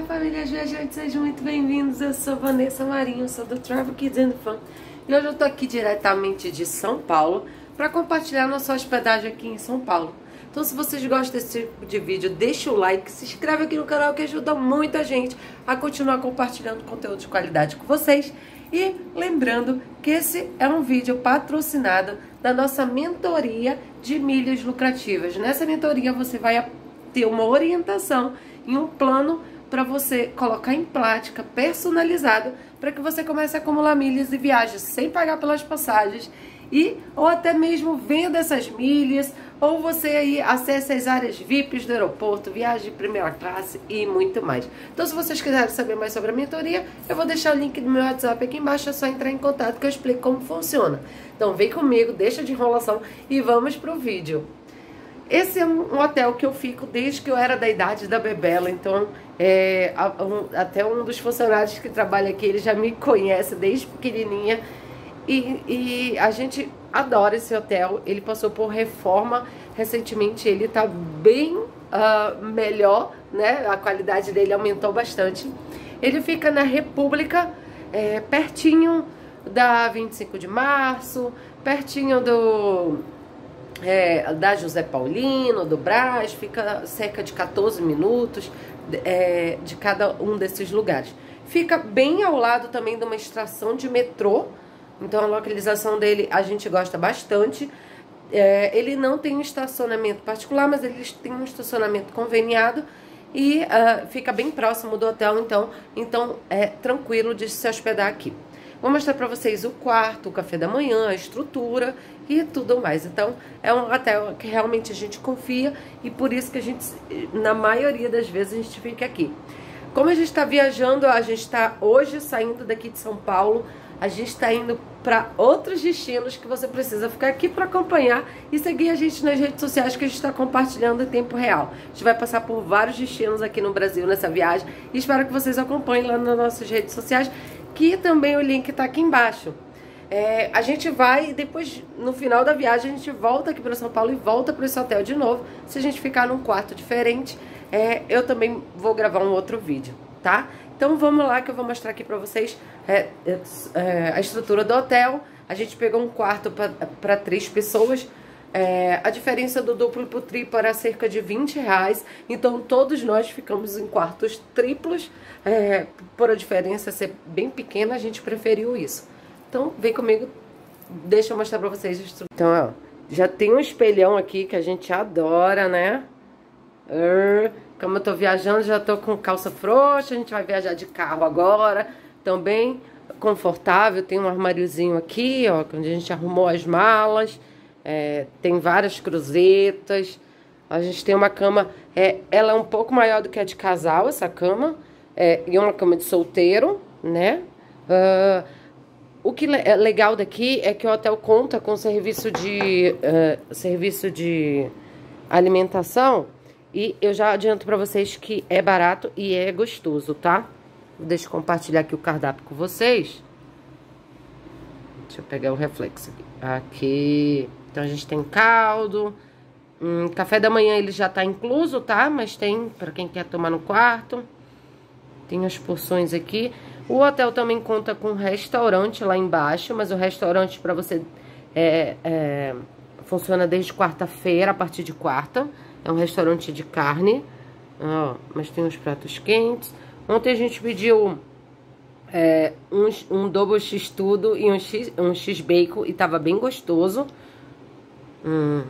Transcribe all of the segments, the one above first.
Olá, família viajantes, sejam muito bem-vindos. Eu sou Vanessa Marinho, sou do Travel Kids and Fun. E hoje eu tô aqui diretamente de São Paulo para compartilhar nossa hospedagem aqui em São Paulo. Então, se vocês gostam desse tipo de vídeo, deixa o like, se inscreve aqui no canal que ajuda muito a gente a continuar compartilhando conteúdo de qualidade com vocês. E lembrando que esse é um vídeo patrocinado da nossa mentoria de milhas lucrativas. Nessa mentoria você vai ter uma orientação e um plano para você colocar em prática, personalizado, para que você comece a acumular milhas e viagens sem pagar pelas passagens e ou até mesmo venda essas milhas, ou você aí acesse as áreas VIPs do aeroporto, viagem de primeira classe e muito mais. Então, se vocês quiserem saber mais sobre a mentoria, eu vou deixar o link do meu WhatsApp aqui embaixo, é só entrar em contato que eu explico como funciona. Então, vem comigo, deixa de enrolação e vamos pro vídeo. Esse é um hotel que eu fico desde que eu era da idade da Bebela, então é, um, até um dos funcionários que trabalha aqui, ele já me conhece desde pequenininha e, e a gente adora esse hotel. Ele passou por reforma recentemente, ele tá bem uh, melhor, né? A qualidade dele aumentou bastante. Ele fica na República, é, pertinho da 25 de março, pertinho do é, da José Paulino, do Brás, fica cerca de 14 minutos é, de cada um desses lugares. Fica bem ao lado também de uma estação de metrô, então a localização dele a gente gosta bastante. É, ele não tem um estacionamento particular, mas ele tem um estacionamento conveniado e uh, fica bem próximo do hotel, então, então é tranquilo de se hospedar aqui. Vou mostrar para vocês o quarto, o café da manhã, a estrutura e tudo mais. Então, é um hotel que realmente a gente confia e por isso que a gente, na maioria das vezes, a gente fica aqui. Como a gente está viajando, a gente está hoje saindo daqui de São Paulo, a gente está indo para outros destinos que você precisa ficar aqui para acompanhar e seguir a gente nas redes sociais que a gente está compartilhando em tempo real. A gente vai passar por vários destinos aqui no Brasil nessa viagem e espero que vocês acompanhem lá nas nossas redes sociais que também o link está aqui embaixo. É, a gente vai, depois, no final da viagem, a gente volta aqui para São Paulo e volta para esse hotel de novo. Se a gente ficar num quarto diferente, é, eu também vou gravar um outro vídeo, tá? Então vamos lá que eu vou mostrar aqui para vocês é, é, é, a estrutura do hotel. A gente pegou um quarto para três pessoas. É, a diferença do duplo pro triplo era cerca de 20 reais. Então todos nós ficamos em quartos triplos. É, por a diferença ser bem pequena, a gente preferiu isso. Então vem comigo, deixa eu mostrar pra vocês a estrutura. Então, ó, já tem um espelhão aqui que a gente adora, né? Como eu tô viajando, já tô com calça frouxa, a gente vai viajar de carro agora. Também confortável, tem um armáriozinho aqui, ó, onde a gente arrumou as malas. É, tem várias cruzetas. A gente tem uma cama, é, ela é um pouco maior do que a de casal, essa cama. É, e uma cama de solteiro, né? Uh, o que é legal daqui é que o hotel conta com serviço de, uh, serviço de alimentação. E eu já adianto para vocês que é barato e é gostoso, tá? Deixa eu compartilhar aqui o cardápio com vocês. Deixa eu pegar o reflexo aqui. Aqui. Então a gente tem caldo. Hum, café da manhã ele já tá incluso, tá? Mas tem para quem quer tomar no quarto. Tem as porções aqui. O hotel também conta com restaurante lá embaixo, mas o restaurante para você é, é, funciona desde quarta-feira, a partir de quarta. É um restaurante de carne. Ó, mas tem os pratos quentes. Ontem a gente pediu é, um, um double x tudo e um x, um x bacon e tava bem gostoso. Hum.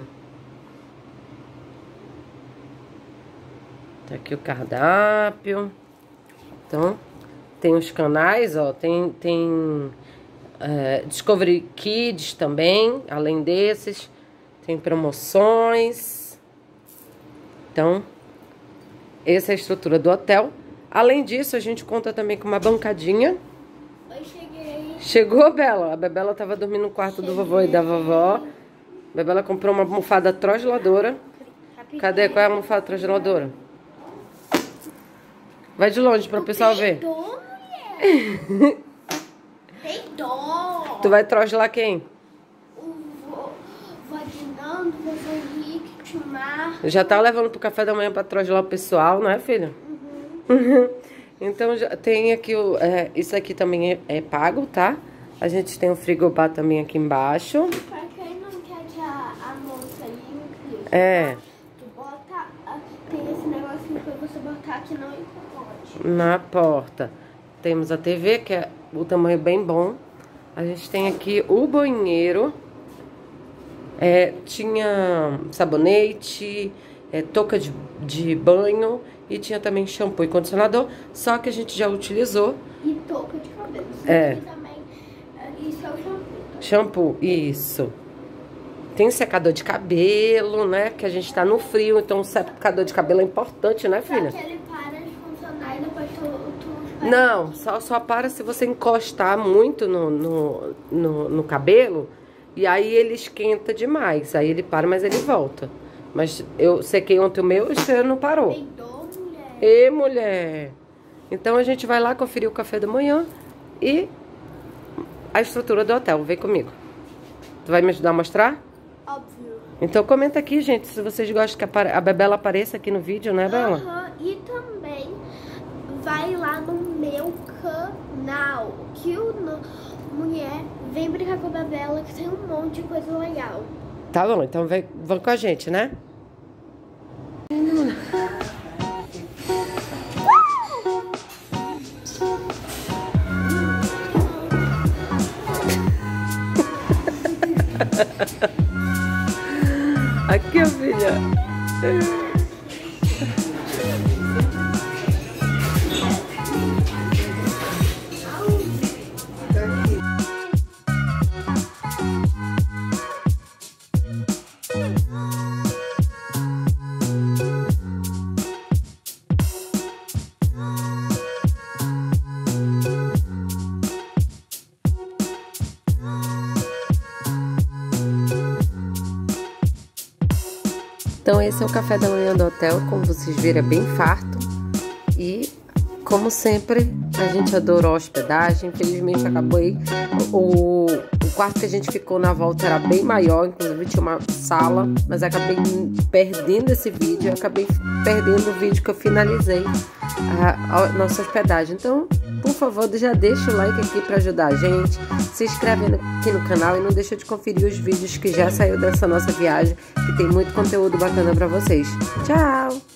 Tá aqui o cardápio. Então, tem os canais, ó. Tem, tem é, Discovery Kids também, além desses. Tem promoções. Então, essa é a estrutura do hotel. Além disso, a gente conta também com uma bancadinha. Oi, cheguei. Chegou, Bela? A Bebela tava dormindo no quarto cheguei. do vovô e da vovó. Bebela comprou uma almofada trogeladora. Cadê? Qual é a almofada trogeladora? Vai de longe para o pessoal ver. Mulher. Tem dó. Tu vai trogelar quem? O o vovô Henrique, o Timar. Já tá levando pro café da manhã para trogelar o pessoal, não é, filha? Uhum. Então já tem aqui o. É, isso aqui também é, é, pago, tá? A gente tem o frigobar também aqui embaixo. Pra quem não quer que a, a moça limpe, É. tu bota. Tem esse negocinho pra você botar que não incomode. Na porta. Temos a TV, que é o tamanho bem bom. A gente tem aqui o banheiro. É, tinha sabonete, é, touca de, de banho e tinha também shampoo e condicionador. Só que a gente já utilizou E touca de cabelo. É. E também. ah, Isso é o shampoo. tá? shampoo, isso. Tem secador de cabelo, né? Que a gente tá no frio, então o secador de cabelo é importante, né, Só filha? que ele para de funcionar e depois tu. tu Não, só, só para se você encostar muito no, no, no, no cabelo e aí ele esquenta demais. Aí ele para, mas ele volta. Mas eu sequei ontem o meu e você não parou. Peidou, mulher. Ê, mulher! Então a gente vai lá conferir o café da manhã e a estrutura do hotel. Vem comigo. Tu vai me ajudar a mostrar? Óbvio. Então comenta aqui, gente, se vocês gostam que a Bebela apareça aqui no vídeo, né, Bela? Aham, E também vai lá no meu canal. Que o mulher vem brincar com a Bebela que tem um monte de coisa legal. Tá bom, então vem, vão com a gente, né? Aqui, ó, Então esse é o café da manhã do hotel, como vocês viram, é bem farto. E como sempre, a gente adorou a hospedagem. Infelizmente. O, o quarto que a gente ficou na volta era bem maior, inclusive tinha uma sala, mas acabei perdendo esse vídeo, acabei perdendo o vídeo que eu finalizei a, a nossa hospedagem. Então, por favor, já deixa o like aqui para ajudar a gente. Se inscreve aqui no canal e não deixa de conferir os vídeos que já saiu dessa nossa viagem, que tem muito conteúdo bacana para vocês. Tchau!